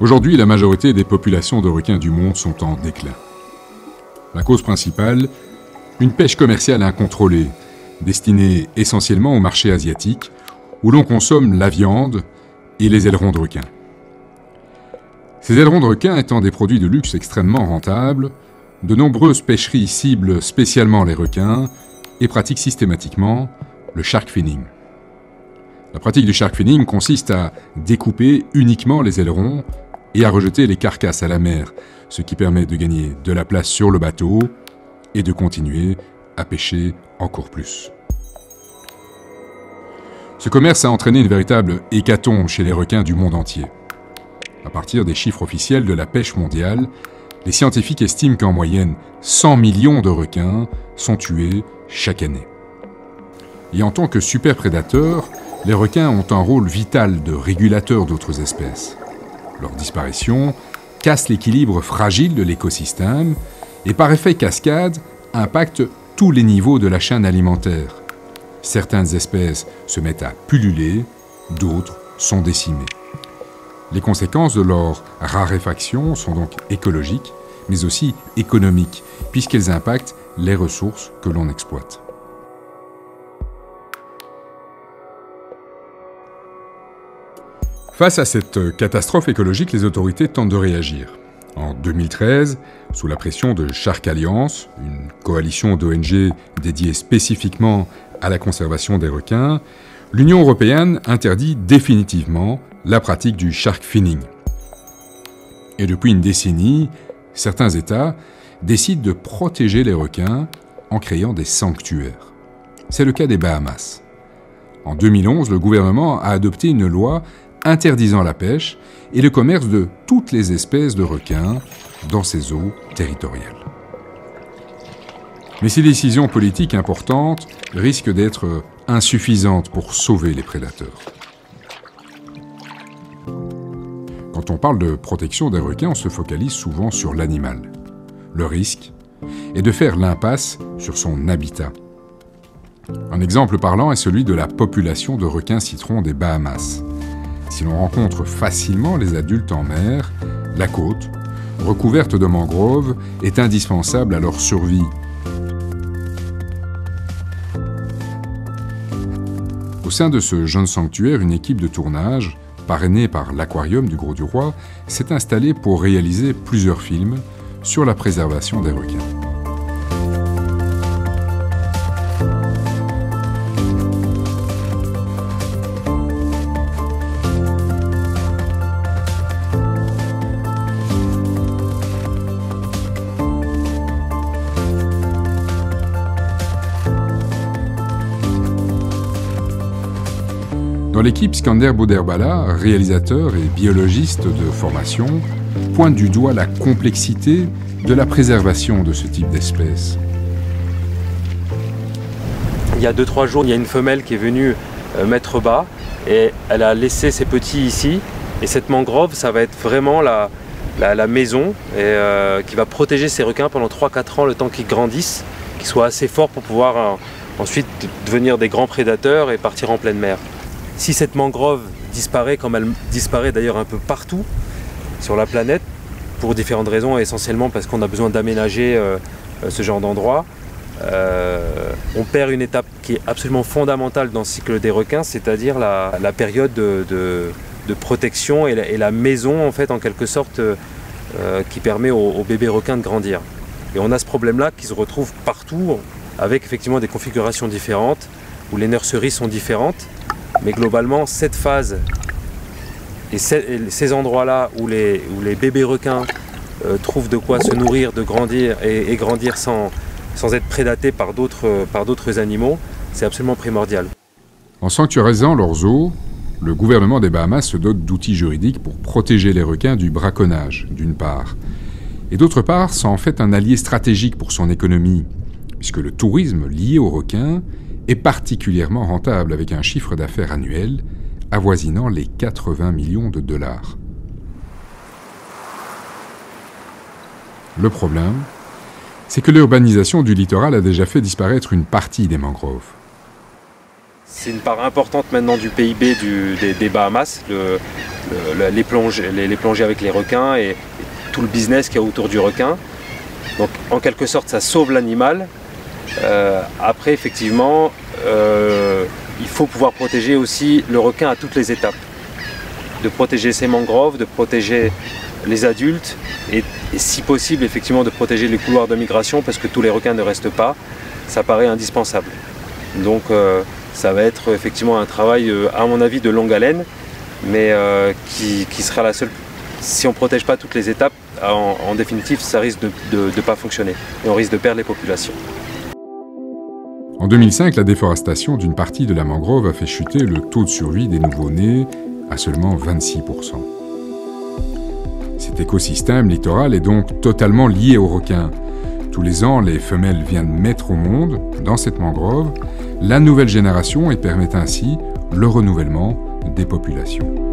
Aujourd'hui, la majorité des populations de requins du monde sont en déclin. La cause principale, une pêche commerciale incontrôlée, destinée essentiellement au marché asiatique, où l'on consomme la viande et les ailerons de requin. Ces ailerons de requin étant des produits de luxe extrêmement rentables, de nombreuses pêcheries ciblent spécialement les requins et pratiquent systématiquement le shark finning. La pratique du shark finning consiste à découper uniquement les ailerons et à rejeter les carcasses à la mer, ce qui permet de gagner de la place sur le bateau et de continuer à pêcher encore plus. Ce commerce a entraîné une véritable hécatombe chez les requins du monde entier. À partir des chiffres officiels de la pêche mondiale, les scientifiques estiment qu'en moyenne 100 millions de requins sont tués chaque année. Et en tant que super prédateurs, les requins ont un rôle vital de régulateur d'autres espèces. Leur disparition casse l'équilibre fragile de l'écosystème et par effet cascade impacte tous les niveaux de la chaîne alimentaire. Certaines espèces se mettent à pulluler, d'autres sont décimées. Les conséquences de leur raréfaction sont donc écologiques, mais aussi économiques, puisqu'elles impactent les ressources que l'on exploite. Face à cette catastrophe écologique, les autorités tentent de réagir. En 2013, sous la pression de Shark Alliance, une coalition d'ONG dédiée spécifiquement à la conservation des requins, l'Union européenne interdit définitivement la pratique du shark finning. Et depuis une décennie, certains États décident de protéger les requins en créant des sanctuaires. C'est le cas des Bahamas. En 2011, le gouvernement a adopté une loi interdisant la pêche et le commerce de toutes les espèces de requins dans ces eaux territoriales. Mais ces décisions politiques importantes risquent d'être insuffisantes pour sauver les prédateurs. Quand on parle de protection des requins, on se focalise souvent sur l'animal. Le risque est de faire l'impasse sur son habitat. Un exemple parlant est celui de la population de requins citrons des Bahamas. Si l'on rencontre facilement les adultes en mer, la côte, recouverte de mangroves, est indispensable à leur survie. Au sein de ce jeune sanctuaire, une équipe de tournage, parrainée par l'Aquarium du Gros du Roi, s'est installée pour réaliser plusieurs films sur la préservation des requins. L'équipe, Skander Bouderbala, réalisateur et biologiste de formation, pointe du doigt la complexité de la préservation de ce type d'espèce. Il y a 2-3 jours, il y a une femelle qui est venue euh, mettre bas et elle a laissé ses petits ici. Et cette mangrove, ça va être vraiment la, maison euh, qui va protéger ces requins pendant 3-4 ans, le temps qu'ils grandissent, qu'ils soient assez forts pour pouvoir euh, ensuite devenir des grands prédateurs et partir en pleine mer. Si cette mangrove disparaît, comme elle disparaît d'ailleurs un peu partout sur la planète, pour différentes raisons, essentiellement parce qu'on a besoin d'aménager euh, euh, ce genre d'endroit, euh, on perd une étape qui est absolument fondamentale dans le cycle des requins, c'est-à-dire la, période de, protection et la, maison en fait en quelque sorte qui permet aux, bébés requins de grandir. Et on a ce problème-là qui se retrouve partout avec effectivement des configurations différentes où les nurseries sont différentes mais globalement, cette phase et ces endroits-là où les, bébés requins euh, trouvent de quoi se nourrir, de grandir et, grandir sans, être prédatés par d'autres animaux, c'est absolument primordial. En sanctuarisant leurs eaux, le gouvernement des Bahamas se dote d'outils juridiques pour protéger les requins du braconnage, d'une part. Et d'autre part, c'est en fait un allié stratégique pour son économie, puisque le tourisme lié aux requins est particulièrement rentable avec un chiffre d'affaires annuel avoisinant les 80 millions de dollars. Le problème, c'est que l'urbanisation du littoral a déjà fait disparaître une partie des mangroves. C'est une part importante maintenant du PIB des, Bahamas, les, plongées, avec les requins et, tout le business qu'il y a autour du requin. Donc en quelque sorte ça sauve l'animal. Euh, après effectivement euh, il faut pouvoir protéger aussi le requin à toutes les étapes. De protéger ses mangroves, de protéger les adultes et, si possible effectivement de protéger les couloirs de migration parce que tous les requins ne restent pas. Ça paraît indispensable. Donc euh, ça va être effectivement un travail à mon avis de longue haleine mais qui, sera la seule si on ne protège pas toutes les étapes, en, définitive, ça risque de ne pas fonctionner et on risque de perdre les populations. En 2005, la déforestation d'une partie de la mangrove a fait chuter le taux de survie des nouveau-nés à seulement 26%. Cet écosystème littoral est donc totalement lié aux requins. Tous les ans, les femelles viennent mettre au monde, dans cette mangrove, la nouvelle génération et permettent ainsi le renouvellement des populations.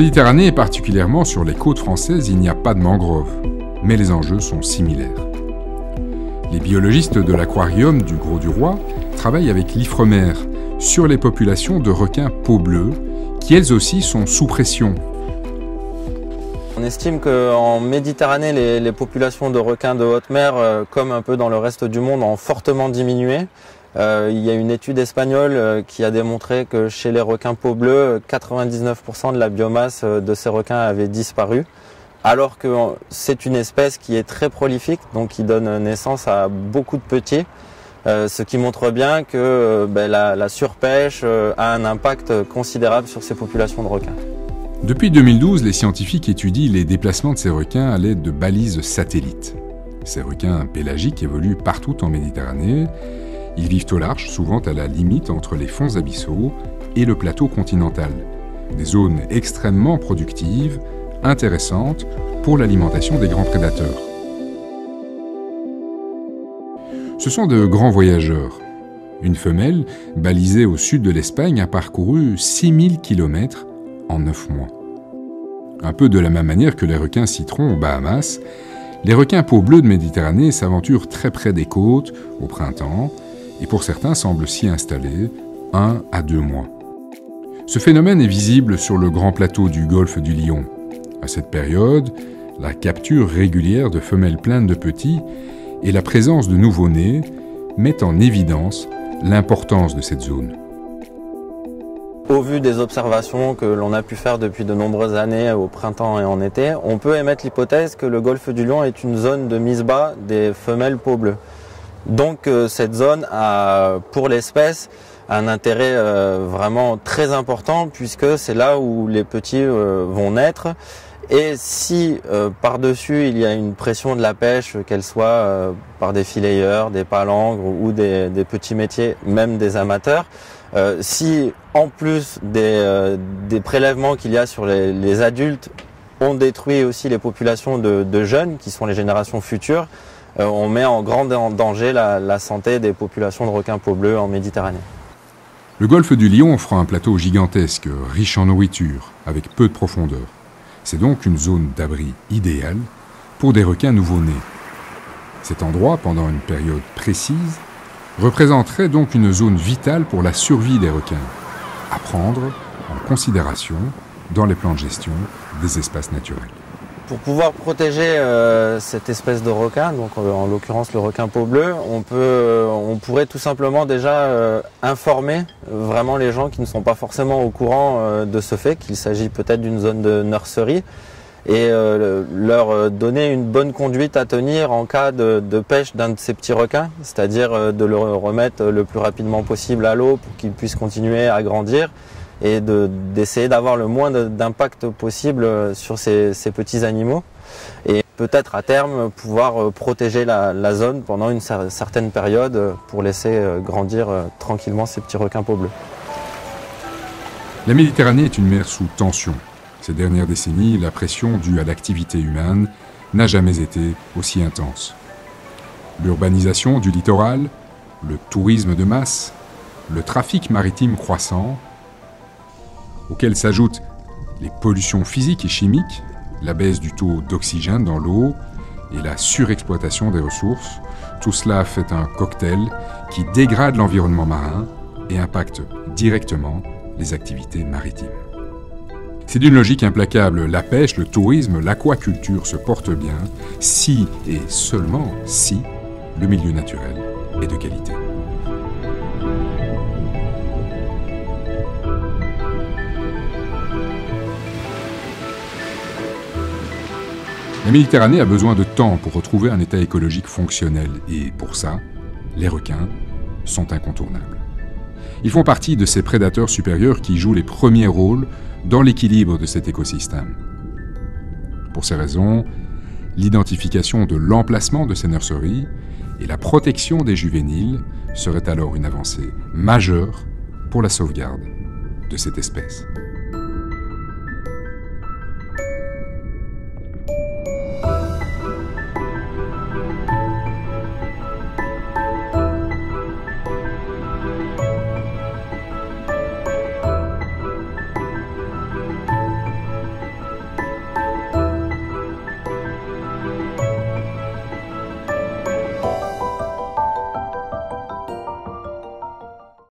Méditerranée et particulièrement sur les côtes françaises, il n'y a pas de mangroves, mais les enjeux sont similaires. Les biologistes de l'aquarium du Gros du Roi travaillent avec l'Ifremer sur les populations de requins peau bleue, qui elles aussi sont sous pression. On estime qu'en Méditerranée, les, les, populations de requins de haute mer, euh, comme un peu dans le reste du monde, ont fortement diminué. Euh, il y a une étude espagnole euh, qui a démontré que chez les requins peau bleue, 99% de la biomasse euh, de ces requins avait disparu, alors que c'est une espèce qui est très prolifique, donc qui donne naissance à beaucoup de petits, ce qui montre bien que ben, la, la, surpêche a un impact considérable sur ces populations de requins. Depuis 2012, les scientifiques étudient les déplacements de ces requins à l'aide de balises satellites. Ces requins pélagiques évoluent partout en Méditerranée ils vivent au large, souvent à la limite entre les fonds abyssaux et le plateau continental. Des zones extrêmement productives, intéressantes pour l'alimentation des grands prédateurs. Ce sont de grands voyageurs. Une femelle, balisée au sud de l'Espagne, a parcouru 6000 km en 9 mois. Un peu de la même manière que les requins citrons aux Bahamas, les requins peau bleue de Méditerranée s'aventurent très près des côtes au printemps et pour certains semble s'y installer un à deux mois. Ce phénomène est visible sur le grand plateau du golfe du Lion. À cette période, la capture régulière de femelles pleines de petits et la présence de nouveau-nés mettent en évidence l'importance de cette zone. Au vu des observations que l'on a pu faire depuis de nombreuses années au printemps et en été, on peut émettre l'hypothèse que le golfe du Lion est une zone de mise bas des femelles peau bleue. Donc euh, cette zone a pour l'espèce un intérêt euh, vraiment très important puisque c'est là où les petits euh, vont naître. Et si par-dessus il y a une pression de la pêche, qu'elle soit par des fileyeurs, des palangres ou des, petits métiers, même des amateurs, si en plus des, prélèvements qu'il y a sur les, adultes, on détruit aussi les populations de jeunes qui sont les générations futures, on met en grand danger la, santé des populations de requins peau bleue en Méditerranée. Le golfe du Lion offre un plateau gigantesque, riche en nourriture, avec peu de profondeur. C'est donc une zone d'abri idéale pour des requins nouveau-nés. Cet endroit, pendant une période précise, représenterait donc une zone vitale pour la survie des requins, à prendre en considération dans les plans de gestion des espaces naturels. Pour pouvoir protéger euh, cette espèce de requin, donc euh, en l'occurrence le requin peau bleue, on peut, euh, on pourrait tout simplement déjà informer vraiment les gens qui ne sont pas forcément au courant de ce fait, qu'il s'agit peut-être d'une zone de nurserie, et leur donner une bonne conduite à tenir en cas de, de pêche d'un de ces petits requins, c'est-à-dire de le remettre le plus rapidement possible à l'eau pour qu'il puisse continuer à grandir et d'essayer d'avoir le moins d'impact possible sur ces, petits animaux et peut-être à terme pouvoir euh, protéger la, zone pendant une certaine période pour laisser euh, grandir euh, tranquillement ces petits requins peau bleue. La Méditerranée est une mer sous tension. Ces dernières décennies, la pression due à l'activité humaine n'a jamais été aussi intense. L'urbanisation du littoral, le tourisme de masse, le trafic maritime croissant auxquels s'ajoutent les pollutions physiques et chimiques, la baisse du taux d'oxygène dans l'eau et la surexploitation des ressources, tout cela fait un cocktail qui dégrade l'environnement marin et impacte directement les activités maritimes. C'est d'une logique implacable. La pêche, le tourisme, l'aquaculture se portent bien si et seulement si le milieu naturel est de qualité. La Méditerranée a besoin de temps pour retrouver un état écologique fonctionnel et pour ça, les requins sont incontournables. Ils font partie de ces prédateurs supérieurs qui jouent les premiers rôles dans l'équilibre de cet écosystème. Pour ces raisons, l'identification de l'emplacement de ces nurseries et la protection des juvéniles serait alors une avancée majeure pour la sauvegarde de cette espèce.